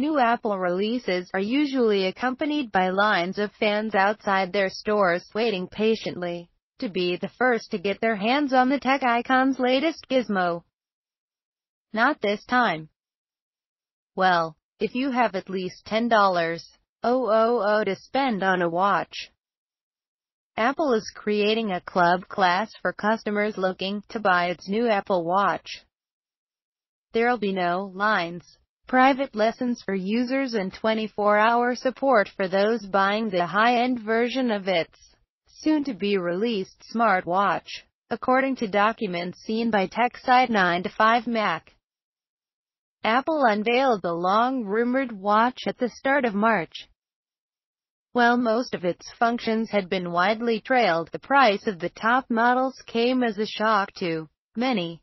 New Apple releases are usually accompanied by lines of fans outside their stores, waiting patiently to be the first to get their hands on the tech icon's latest gizmo. Not this time. Well, if you have at least $10,000 to spend on a watch, Apple is creating a club class for customers looking to buy its new Apple Watch. There'll be no lines, private lessons for users and 24-hour support for those buying the high-end version of its soon-to-be-released smartwatch, according to documents seen by tech site 9to5Mac. Apple unveiled the long-rumored watch at the start of March. While most of its functions had been widely trailed, the price of the top models came as a shock to many.